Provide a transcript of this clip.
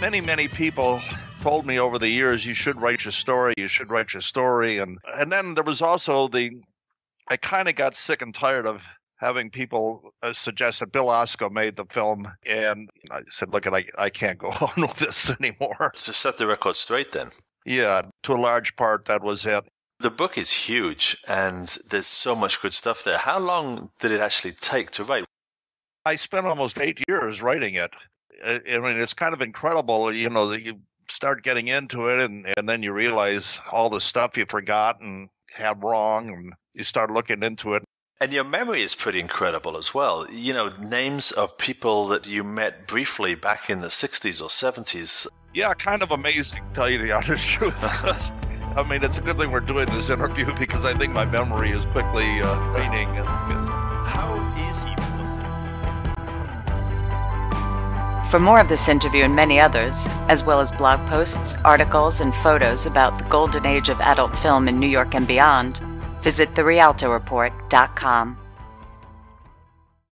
Many, many people told me over the years, you should write your story, you should write your story. And, and then there was also the, I kind of got sick and tired of having people uh, suggest that Bill Osco made the film. And I said, look, I, I can't go on with this anymore. So set the record straight then. Yeah, to a large part, that was it. The book is huge and there's so much good stuff there. How long did it actually take to write? I spent almost eight years writing it. I mean, it's kind of incredible, you know, that you start getting into it and, and then you realize all the stuff you forgot and had wrong and you start looking into it. And your memory is pretty incredible as well. You know, names of people that you met briefly back in the 60s or 70s. Yeah, kind of amazing, tell you the honest truth. I mean, it's a good thing we're doing this interview because I think my memory is quickly uh, waning. How For more of this interview and many others, as well as blog posts, articles, and photos about the golden age of adult film in New York and beyond, visit therialtoreport.com.